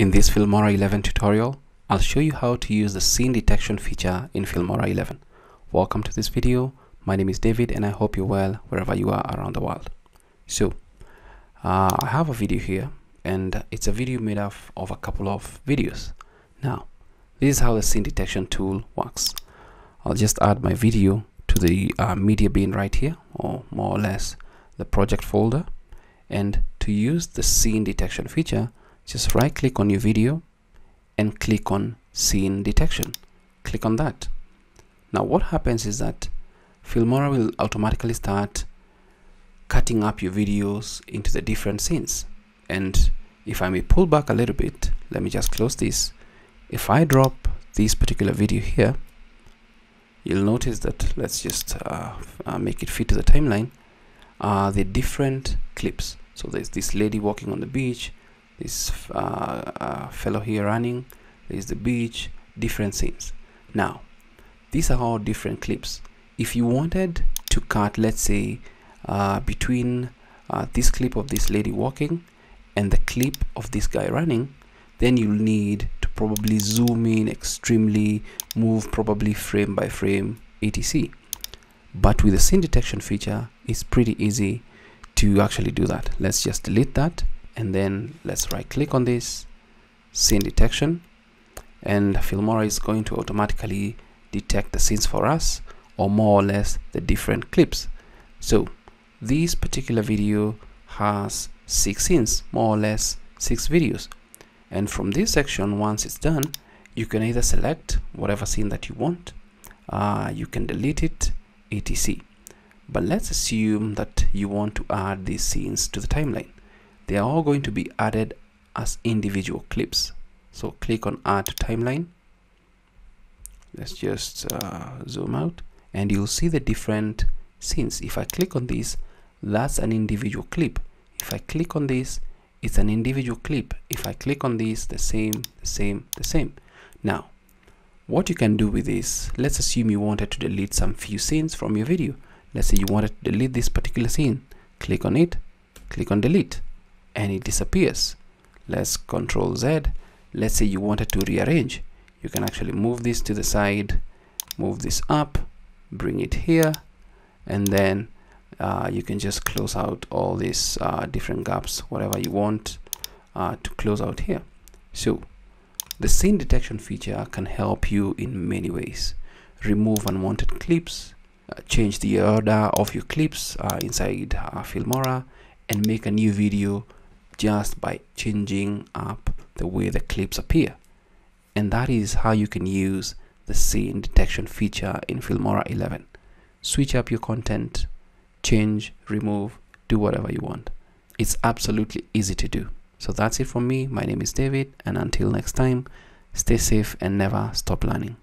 In this Filmora 11 tutorial, I'll show you how to use the scene detection feature in Filmora 11. Welcome to this video. My name is David and I hope you're well wherever you are around the world. So, uh, I have a video here and it's a video made up of a couple of videos. Now, this is how the scene detection tool works. I'll just add my video to the uh, media bin right here or more or less the project folder and to use the scene detection feature just right click on your video and click on scene detection. Click on that. Now what happens is that Filmora will automatically start cutting up your videos into the different scenes. And if I may pull back a little bit let me just close this. If I drop this particular video here you'll notice that let's just uh, uh, make it fit to the timeline uh, the different clips. So there's this lady walking on the beach this uh, uh, fellow here running there's the beach different scenes. Now these are all different clips. If you wanted to cut let's say uh, between uh, this clip of this lady walking and the clip of this guy running then you'll need to probably zoom in extremely move probably frame by frame etc but with the scene detection feature it's pretty easy to actually do that. Let's just delete that and then let's right click on this scene detection. And Filmora is going to automatically detect the scenes for us or more or less the different clips. So this particular video has six scenes more or less six videos. And from this section once it's done you can either select whatever scene that you want uh, you can delete it etc. But let's assume that you want to add these scenes to the timeline they are all going to be added as individual clips. So click on add timeline. Let's just uh, zoom out. And you'll see the different scenes. If I click on this that's an individual clip. If I click on this it's an individual clip. If I click on this the same the same the same. Now what you can do with this let's assume you wanted to delete some few scenes from your video. Let's say you wanted to delete this particular scene. Click on it. Click on delete and it disappears. Let's control Z. Let's say you wanted to rearrange. You can actually move this to the side move this up bring it here and then uh, you can just close out all these uh, different gaps whatever you want uh, to close out here. So the scene detection feature can help you in many ways. Remove unwanted clips uh, change the order of your clips uh, inside uh, Filmora and make a new video just by changing up the way the clips appear. And that is how you can use the scene detection feature in Filmora 11. Switch up your content, change, remove, do whatever you want. It's absolutely easy to do. So that's it from me. My name is David, and until next time, stay safe and never stop learning.